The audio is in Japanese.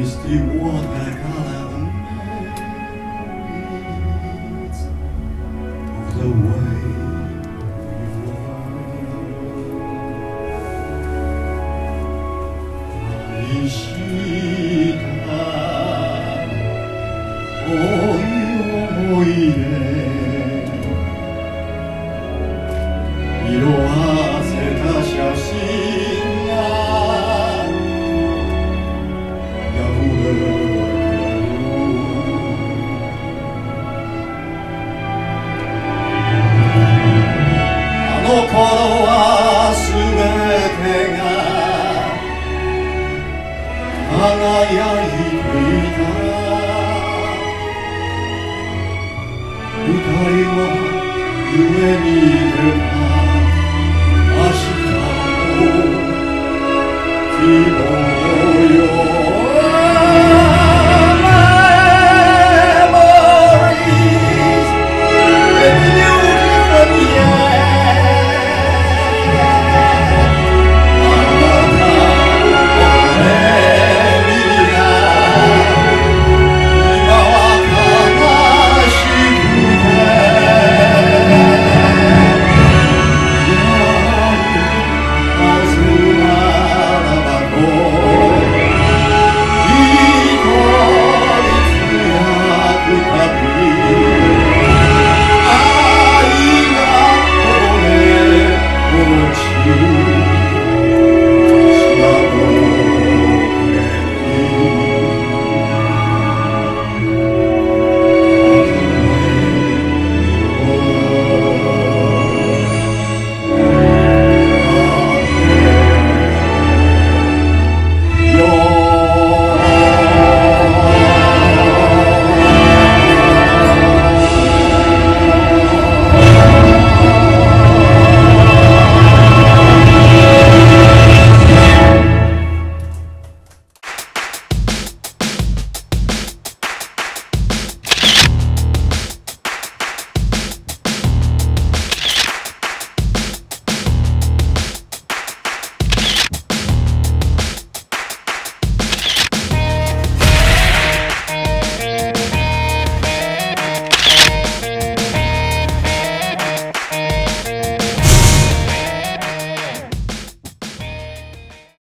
distribuo a 輝いていた。二人は夢見てた